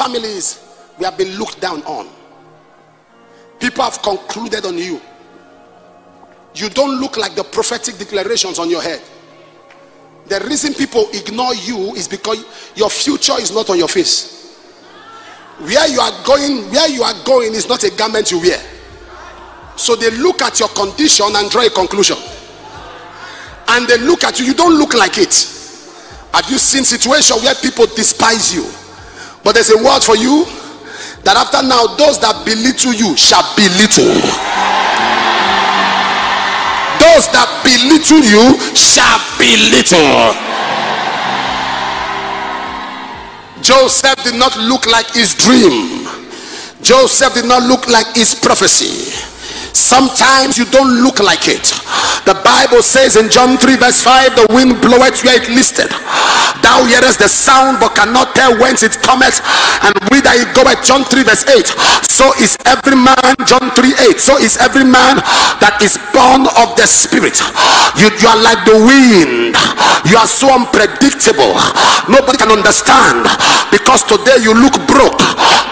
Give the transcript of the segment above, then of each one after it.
families, we have been looked down on. People have concluded on you. You don't look like the prophetic declarations on your head. The reason people ignore you is because your future is not on your face. Where you are going, where you are going is not a garment you wear. So they look at your condition and draw a conclusion. And they look at you, you don't look like it. Have you seen situation where people despise you? But there's a word for you that after now, those that belittle you shall belittle. Those that belittle you shall belittle. Joseph did not look like his dream. Joseph did not look like his prophecy. Sometimes you don't look like it. The Bible says in John 3, verse 5, the wind bloweth where it listed. Thou hearest the sound, but cannot tell whence it cometh, and whither it goeth. John 3, verse 8. So is every man, John 3 8. So is every man that is born of the Spirit. You, you are like the wind, you are so unpredictable. Nobody can understand because today you look broke,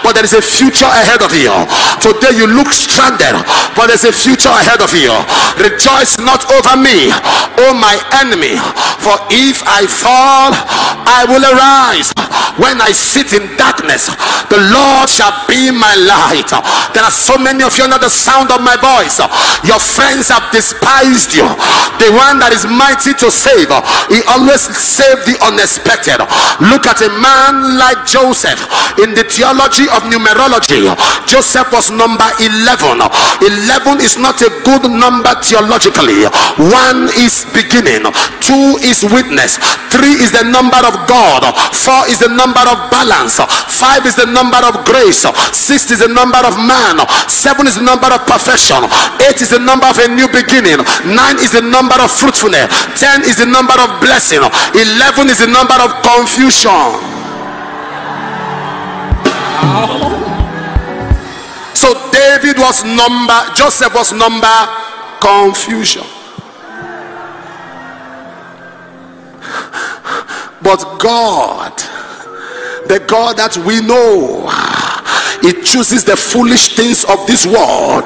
but there is a future ahead of you. Today you look stranded, but there's a future ahead of you. Rejoice not over me, oh my enemy, for if I fall, I will arise. When I sit in darkness, the Lord shall be my light. There are so many of you under the sound of my voice. Your friends have despised you. The one that is mighty to save, he always save the unexpected. Look at a man like Joseph in the theology of numerology. Joseph was number 11. 11 is not a good number theologically. One is beginning, two is witness, three is the number of God, four is the number of balance, five is the number of grace, six is the number of man, seven is the number of perfection, eight is the number of a new beginning, nine is the number of fruitfulness, ten is the number of blessing, eleven is the number of confusion. So David was number, Joseph was number confusion. But God, the God that we know, He chooses the foolish things of this world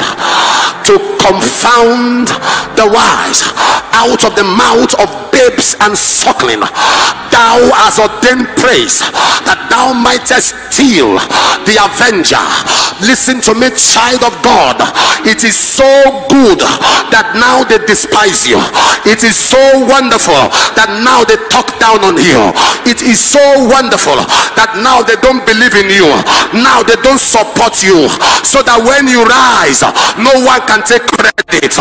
to confound the wise out of the mouth of babes and suckling. Thou hast ordained praise that thou mightest steal the avenger. Listen to me, child of God. It is so good that now they despise you. It is so wonderful that now they talk down on you. It is so wonderful that now they don't believe in you. Now they don't support you. So that when you rise, no one can take credit.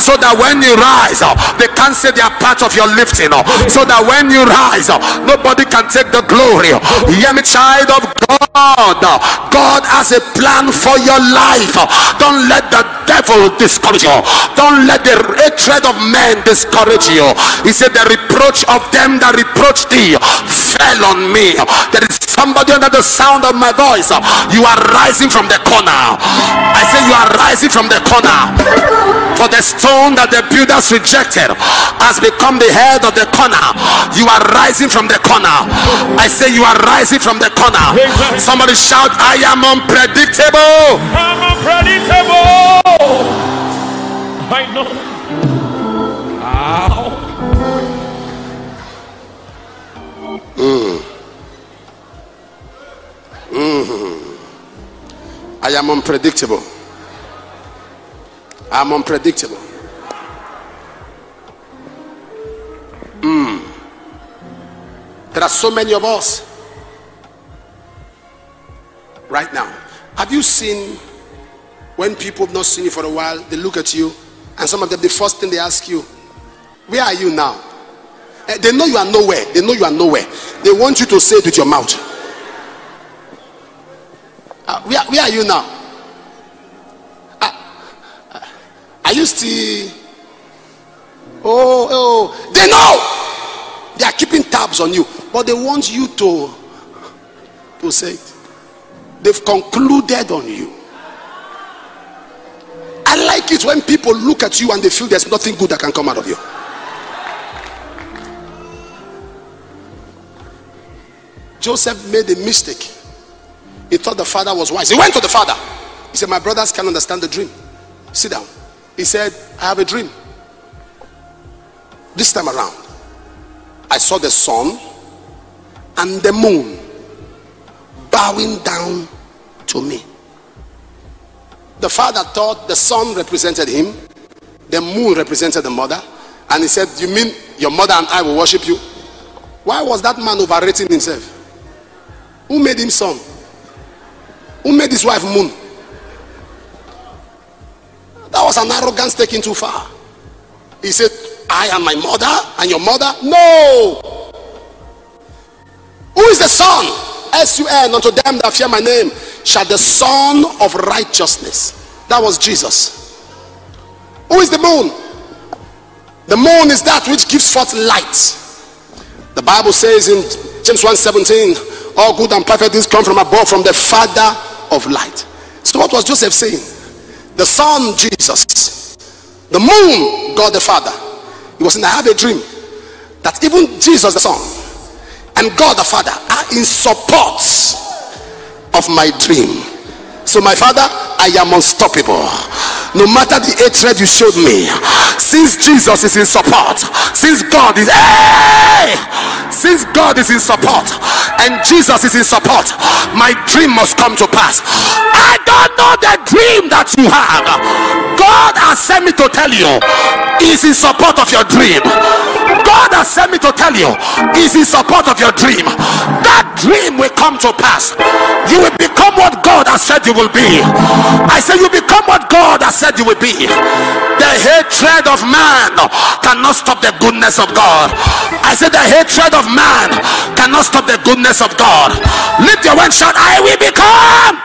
So that when you rise, they can't say they are part of your lifting. So that when you rise, nobody can take the glory. Hear me, child of God. God has a plan for your life. Don't let the devil discourage you. Don't let the hatred of men discourage you. He said, The reproach of them that reproach thee fell on me. There is somebody under the sound of my voice. You are rising from the corner. I say, You are rising from the corner. For the stone that the builders rejected has become the head of the corner. You are rising from the corner. I say, You are rising from the corner. Somebody shout, I am unpredictable. I'm unpredictable. I know. Ow. Hmm. I am unpredictable. I'm unpredictable. Mm. There are so many of us right now. Have you seen when people have not seen you for a while, they look at you, and some of them, the first thing they ask you, Where are you now? Eh, They know you are nowhere. They know you are nowhere. They want you to say it with your mouth. Uh, where, where are you now? Ah, ah, are you still? Oh, oh, they know. They are keeping tabs on you, but they want you to to say it. They've concluded on you. I like it when people look at you and they feel there's nothing good that can come out of you. Joseph made a mistake. He thought the father was wise. He went to the father. He said, My brothers can understand the dream. Sit down. He said, I have a dream. This time around, I saw the sun and the moon bowing down to me. The father thought the sun represented him, the moon represented the mother, and he said, You mean your mother and I will worship you? Why was that man overrating himself? Who made him sun? Who made his wife moon? That was an arrogance taken too far. He said, I am my mother and your mother? No. Who is the sun? S-U-N unto them that fear my name shall the sun of righteousness. That was Jesus. Who is the moon? The moon is that which gives forth light. The Bible says in James 1:17, all good and perfect things come from above, from the Father of light. So what was Joseph saying? The Son Jesus, the moon God the Father. He was saying, I have a dream that even Jesus the Son and God the Father are in support of my dream. So, my father, I am unstoppable. No matter the hatred you showed me, since Jesus is in support, since God is, hey, since God is in support and Jesus is in support, my dream must come to pass. I don't know the dream that you have. God has sent me to tell you, He's in support of your dream. God has sent me to tell you, He's in support of your dream. That dream will come to pass. You will become what God has said you will be. I say you become what God has said you will be. The hatred of man cannot stop the goodness of God. I said the hatred of man cannot stop the goodness of God. Lift your one shout, I will become.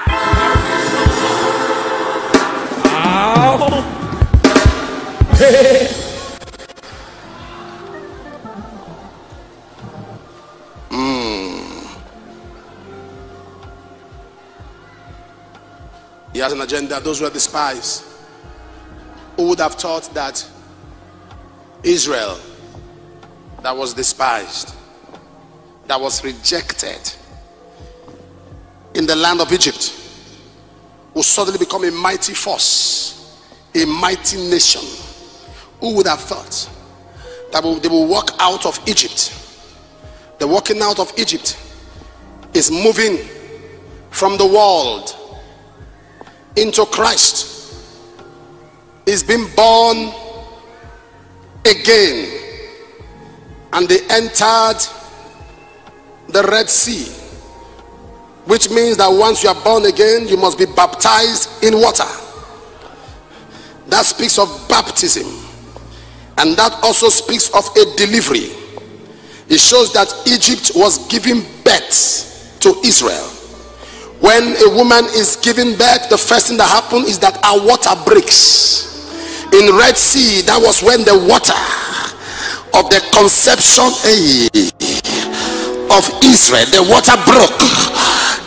He has an agenda. Those were the spies who would have thought that Israel, that was despised, that was rejected in the land of Egypt, will suddenly become a mighty force, a mighty nation. Who would have thought that they will walk out of Egypt? The walking out of Egypt is moving from the world into Christ is being born again and they entered the Red Sea which means that once you are born again you must be baptized in water. That speaks of baptism and that also speaks of a delivery. It shows that Egypt was giving birth to Israel. When a woman is giving birth the first thing that happens is that our water breaks in red sea that was when the water of the conception of israel the water broke.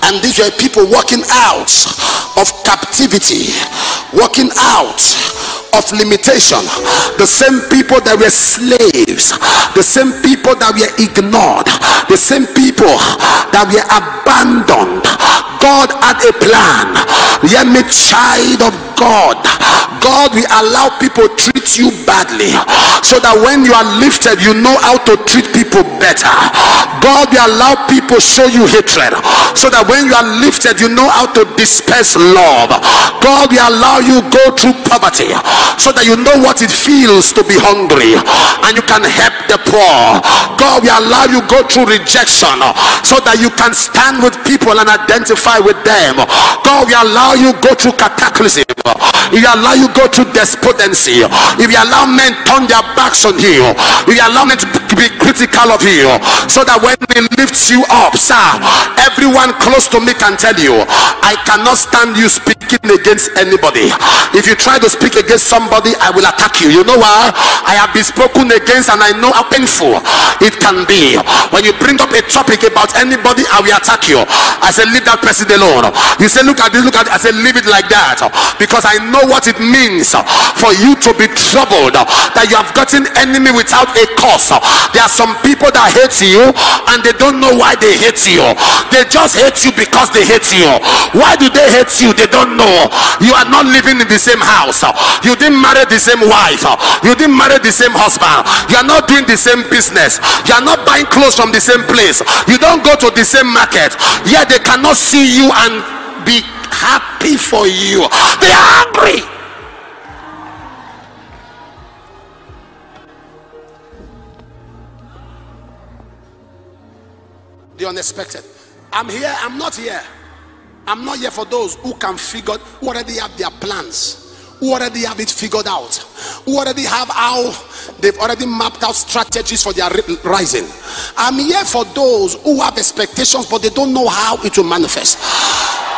And these were people walking out of captivity walking out of limitation the same people that were slaves the same people that were ignored the same people that were abandoned God had a plan. Hear me, child of God. God will allow people treat you badly so that when you are lifted, you know how to treat people better. God will allow people show you hatred so that when you are lifted, you know how to disperse love. God will allow you go through poverty so that you know what it feels to be hungry and you can help the poor. God will allow you go through rejection so that you can stand with people and identify with them. God will allow you go through cataclysm. He will allow you go to despondency. if will allow men turn their backs on you. He will allow men to be critical of you. So that when he lifts you up, sir, everyone close to me can tell you, I cannot stand you speaking against anybody. If you try to speak against somebody, I will attack you. You know why? I have been spoken against and I know how painful it can be. When you bring up a topic about anybody, I will attack you. I said, leave that person alone. You say, look at this, look at it. I said, leave it like that. Because I know what it means for you to be troubled. That you have gotten enemy without a cause. There are some people that hate you and they don't know why they hate you. They just hate you because they hate you. Why do they hate you? They don't know. You are not living in the same house. You didn't marry the same wife. You didn't marry the same husband. You are not doing the same business. You are not buying clothes from the same place. You don't go to the same market. Yet they cannot see you and be happy for you. They are angry. The unexpected. I'm here, I'm not here. I'm not here for those who can figure, who already have their plans, who already have it figured out, who already have how they've already mapped out strategies for their rising. I'm here for those who have expectations, but they don't know how it will manifest.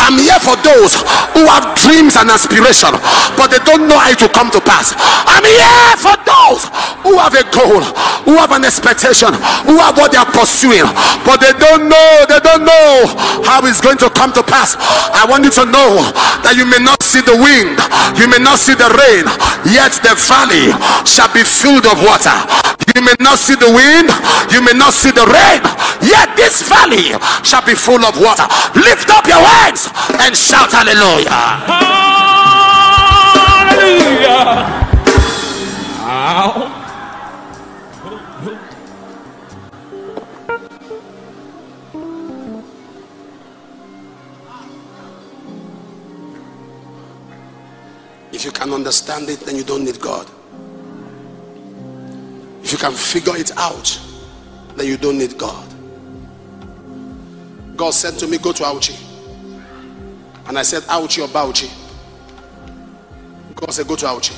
I'm here for those who have dreams and aspiration, but they don't know how it will come to pass. I'm here for those who have a goal, who have an expectation, who have what they are pursuing, but they don't know, they don't know how it's going to come to pass. I want you to know that you may not see the wind, you may not see the rain, yet the valley shall be filled of water. You may not see the wind, you may not see the rain, yet this valley shall be full of water. Lift up your hands and shout hallelujah. Hallelujah. Ow. If you can understand it, then you don't need God. If you can figure it out, then you don't need God. God said to me, Go to Auchi. And I said, Auchi or Bauchi? God said, Go to Auchi.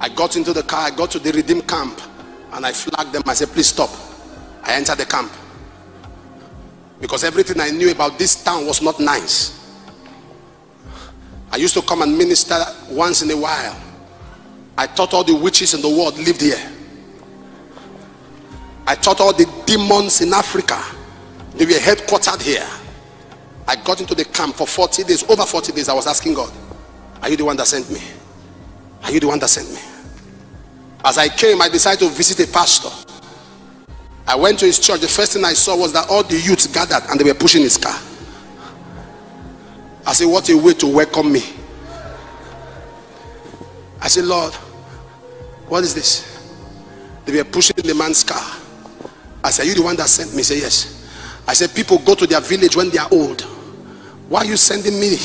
I got into the car, I got to the Redeem camp, and I flagged them. I said, Please stop. I entered the camp. Because everything I knew about this town was not nice. I used to come and minister once in a while. I thought all the witches in the world lived here. I thought all the demons in Africa they were headquartered here. I got into the camp for 40 days, over 40 days. I was asking God, Are you the one that sent me? Are you the one that sent me? As I came, I decided to visit a pastor. I went to his church. The first thing I saw was that all the youths gathered and they were pushing his car. I said, What a way to welcome me. I said, Lord, what is this? They were pushing the man's car. I said, Are you the one that sent me? He said, Yes. I said, People go to their village when they are old. Why are you sending me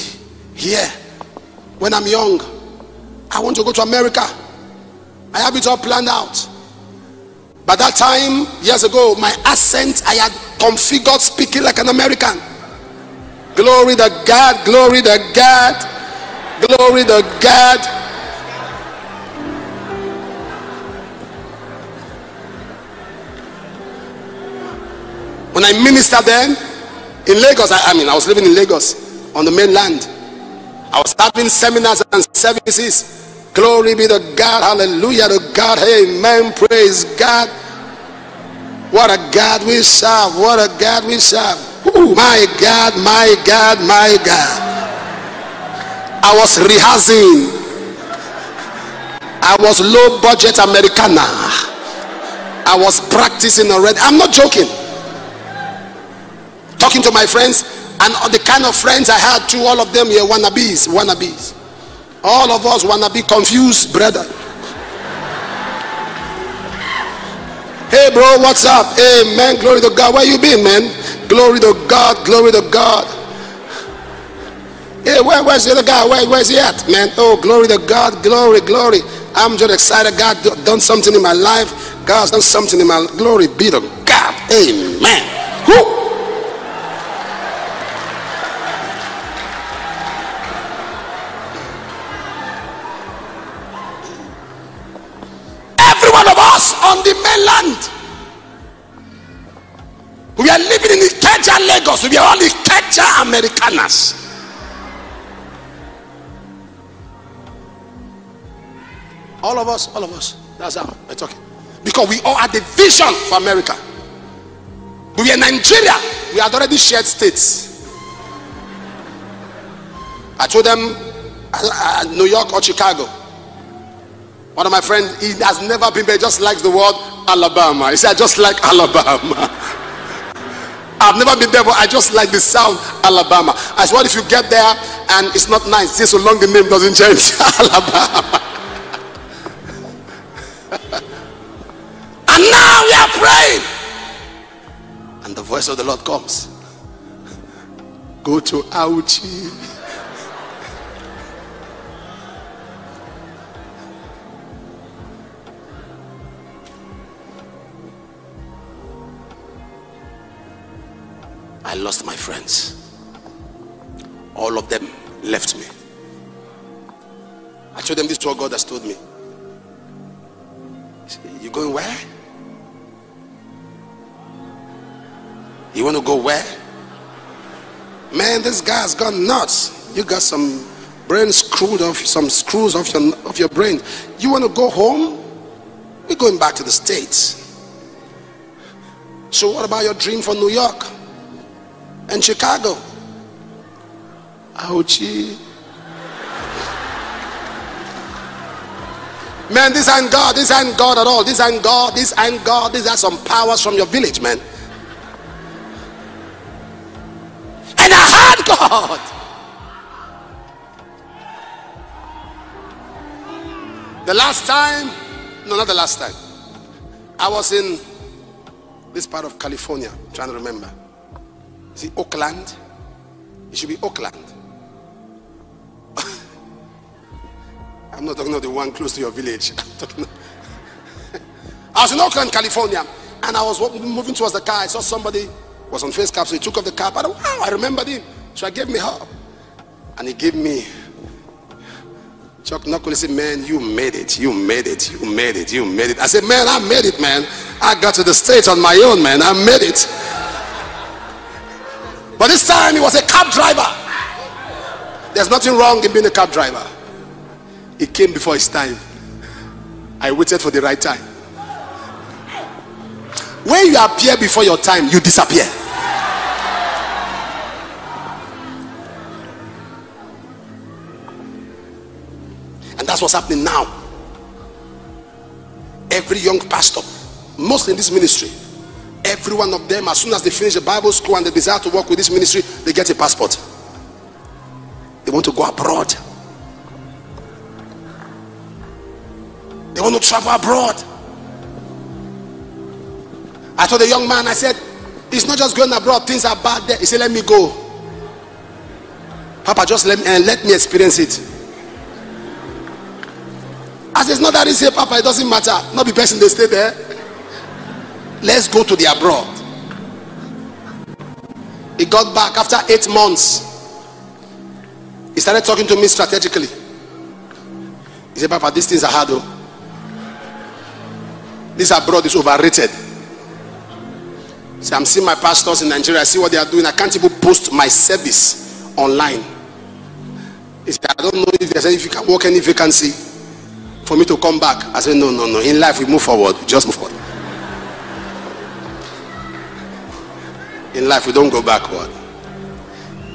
here when I'm young? I want to go to America. I have it all planned out. By that time, years ago, my accent, I had configured speaking like an American. Glory to God, glory to God, glory to God. When I ministered then in Lagos, I, I mean, I was living in Lagos on the mainland. I was having seminars and services. Glory be to God, hallelujah to God, amen, praise God. What a God we serve, what a God we serve. Ooh, my God, my God, my God. I was rehearsing. I was low budget Americana. I was practicing already. I'm not joking. Talking to my friends, and the kind of friends I had too, all of them were wannabes, wannabes. All of us wanna be confused, brother. Hey, bro, what's up? Amen. glory to God. Where you been, man? Glory to God, glory to God. Hey, where, where's the other guy? Where, where's he at, man? Oh, glory to God, glory, glory. I'm just excited. God done something in my life. God's done something in my glory. Be to God. Amen. Woo. Ikeja, We are only Ikeja Americanas. All of us, all of us. That's how we're talking. Because we all had the vision for America. We are Nigeria. We had already shared states. I told them uh, New York or Chicago. One of my friends, he has never been there, just likes the word Alabama. He said, I just like Alabama. I've never been there, but I just like the sound Alabama. I said, what if you get there and it's not nice? Say, so long the name doesn't change. Alabama. and now we are praying. And the voice of the Lord comes. Go to Auchi. I lost my friends. All of them left me. I told them this is what God has told me. You going where? You want to go where? Man, this guy's gone nuts. You got some brain screwed off, some screws off your, off your brain. You want to go home? We're going back to the States. So, what about your dream for New York and Chicago? Auchi. Man, this ain't God. This ain't God at all. This ain't God. This ain't God. These are some powers from your village, man. And I had God. The last time, no, not the last time. I was in this part of California, trying to remember. It Oakland? It should be Oakland. I'm not talking about the one close to your village. I was in Oakland, California, and I was moving towards the car. I saw somebody was on face cap, so he took off the cap. I wow, I remembered him. So I gave me help. And he gave me Chuck Knuckles said, Man, you made it. You made it. You made it. You made it. I said, Man, I made it, man. I got to the States on my own, man. I made it. But this time he was a cab driver. There's nothing wrong in being a cab driver. He came before his time. I waited for the right time. When you appear before your time, you disappear. And that's what's happening now. Every young pastor, mostly in this ministry, every one of them, as soon as they finish the Bible school and they desire to work with this ministry, they get a passport. They want to go abroad. They want to travel abroad. I told the young man, I said, it's not just going abroad, things are bad there. He said, Let me go. Papa, just let me and let me experience it. I said, It's not that easy, Papa, it doesn't matter. Not the person they stay there. Let's go to the abroad. He got back after eight months. He started talking to me strategically. He said, Papa, these things are hard though. This abroad is overrated. See, I'm seeing my pastors in Nigeria. I see what they are doing. I can't even post my service online. He said, I don't know if there's any if you can work any vacancy for me to come back. I said, No, no, no. In life, we move forward. Just move forward. In life, we don't go backward.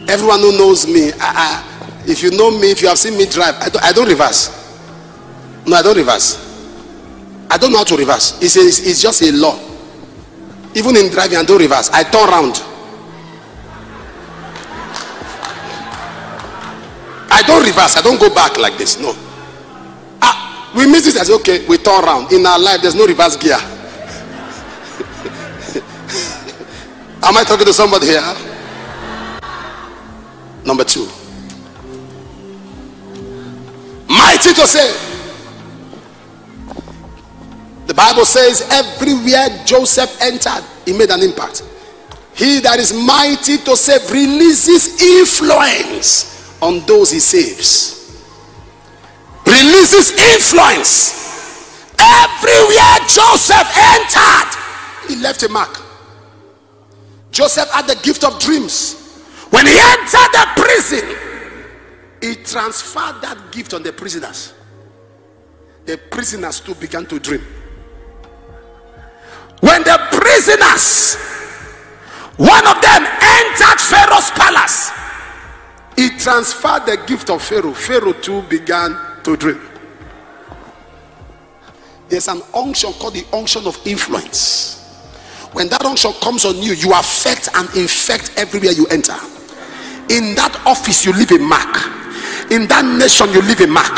Everyone who knows me, I, I, if you know me, if you have seen me drive, I don't, I don't reverse. No, I don't reverse. I don't know how to reverse. It's, a, it's just a law. Even in driving, I don't reverse. I turn around. I don't reverse. I don't go back like this. No. Ah, we miss this. Say, okay, we turn around. In our life, there's no reverse gear. Am I talking to somebody here? Number two. Mighty to say. The Bible says everywhere Joseph entered, he made an impact. He that is mighty to save releases influence on those he saves. Releases influence. Everywhere Joseph entered, he left a mark. Joseph had the gift of dreams. When he entered the prison, he transferred that gift on the prisoners. The prisoners too began to dream. When the prisoners, one of them entered Pharaoh's palace, he transferred the gift of Pharaoh. Pharaoh too began to dream. there's an unction called the unction of influence. When that unction comes on you, you affect and infect everywhere you enter. In that office, you leave a mark. In that nation you leave a mark.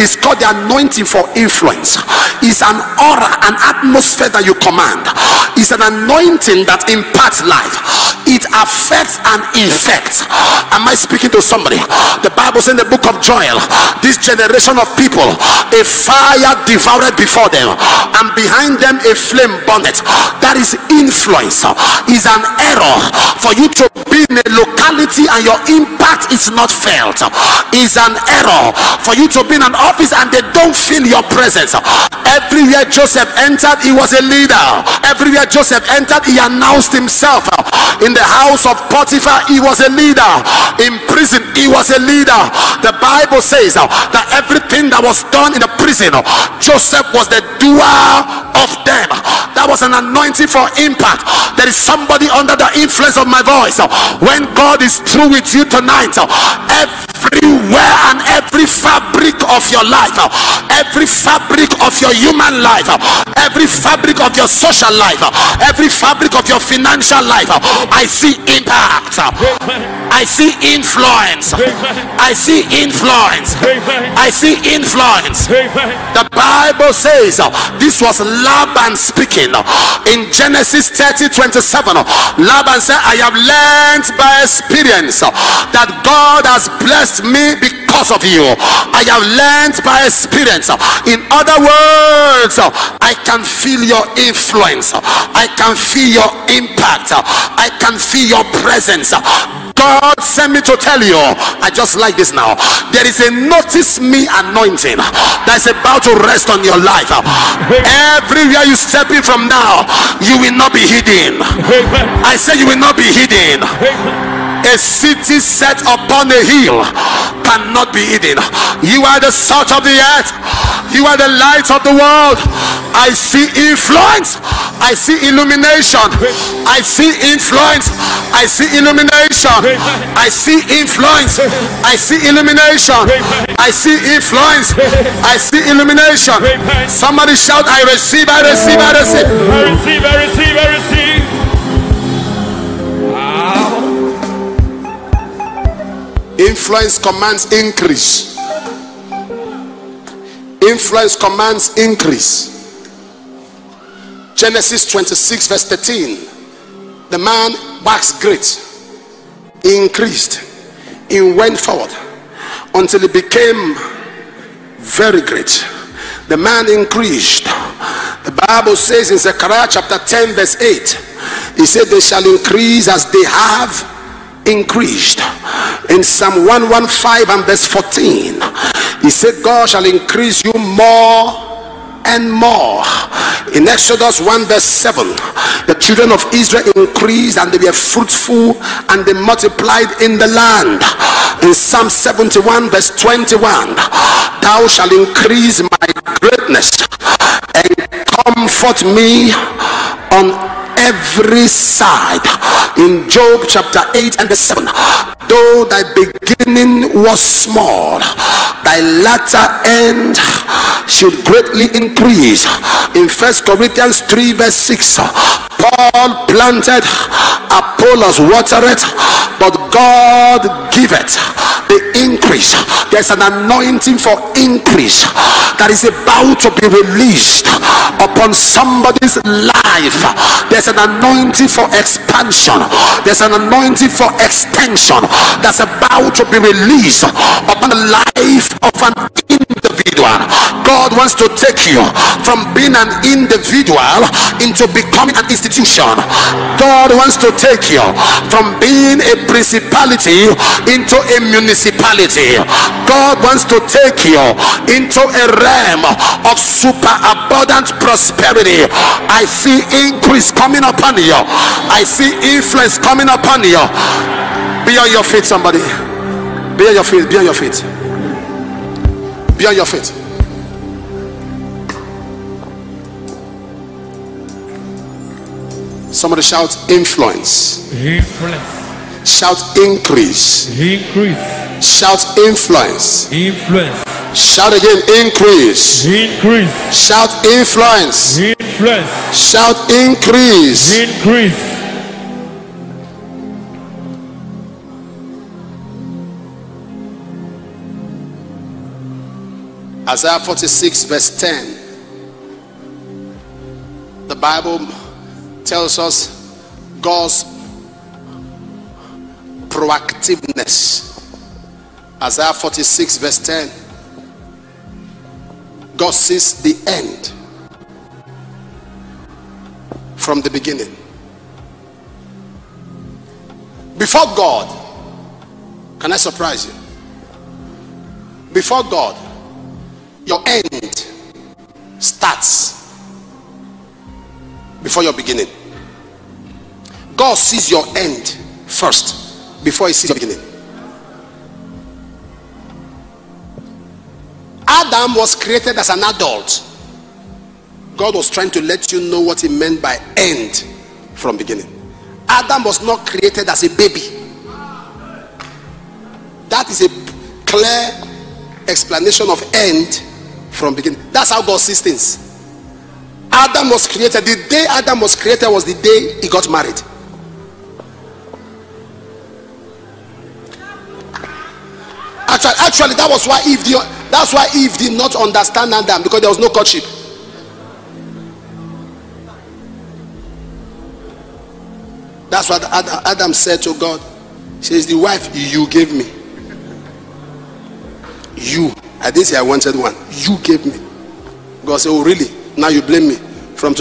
It's called the anointing for influence. It's an aura an atmosphere that you command. It's an anointing that imparts life it affects and infects. Am i speaking to somebody? The bible says in the book of joel this generation of people a fire devoured before them and behind them a flame burned. That is influence. Is an error for you to be in a locality and your impact is not felt. Is an error for you to be in an office and they don't feel your presence. Everywhere joseph entered he was a leader. Everywhere joseph entered he announced himself in the house of potiphar he was a leader. In prison he was a leader. The bible says uh, that everything that was done in the prison uh, joseph was the doer of them. That was an anointing for impact. There is somebody under the influence of my voice. Uh, when god is through with you tonight everywhere and every fabric of your life every fabric of your human life every fabric of your social life every fabric of your financial life. I see impact. I see influence. I see influence. I see influence. The bible says this was laban speaking in genesis 30 27 laban said i have learned by experience that god has blessed me because of you i have learned by experience in other words i can feel your influence i can feel your impact i can feel your presence God sent me to tell you. I just like this now. There is a notice me anointing that's about to rest on your life. Everywhere you step in from now, you will not be hidden. I say you will not be hidden. A city set upon a hill cannot be hidden. You are the salt of the earth. You are the light of the world. I see influence. I see illumination. I see influence. I see illumination. I see influence. I see illumination. I see influence. I see illumination. Somebody shout, I receive, I receive, I receive. I receive, I receive, I receive. Influence commands increase. Influence commands increase. Genesis 26, verse 13. The man waxed great, he increased, he went forward until he became very great. The man increased. The Bible says in Zechariah chapter 10, verse 8, he said, They shall increase as they have increased. In Psalm 115 and verse 14, he said, God shall increase you more and more. In Exodus 1 verse 7, the children of Israel increased and they were fruitful and they multiplied in the land. In Psalm 71 verse 21, thou shalt increase my greatness and comfort me on every side in job chapter 8 and the 7 though thy beginning was small thy latter end should greatly increase. In first corinthians 3 verse 6 paul planted apollos watered but god giveth the increase. There's an anointing for increase that is about to be released upon somebody's life. There's an anointing for expansion. There's an anointing for extension that's about to be released upon the life of an individual. God wants to take you from being an individual into becoming an institution. God wants to take you from being a principality into a municipality. God wants to take you into a realm of super abundant prosperity. I see increase coming upon you. I see influence coming upon you be on your feet somebody be on your feet be on your feet be on your feet somebody shout influence Influence. shout increase Increase. shout influence Influence. Shout again, increase. Increase. Shout influence. Influence. Shout increase. Increase. Isaiah 46, verse 10. The Bible tells us God's proactiveness. Isaiah 46, verse 10. God sees the end from the beginning. Before God, can I surprise you? Before God, your end starts before your beginning. God sees your end first before he sees your beginning. Adam was created as an adult. God was trying to let you know what he meant by end from beginning. Adam was not created as a baby. That is a clear explanation of end from beginning. That's how God sees things. Adam was created. The day Adam was created was the day he got married. Actually, actually, that was why Eve did, that's why Eve did not understand Adam because there was no courtship. That's what Adam said to God. He says, The wife you gave me. You. I didn't say I wanted one. You gave me. God said, Oh, really? Now you blame me. From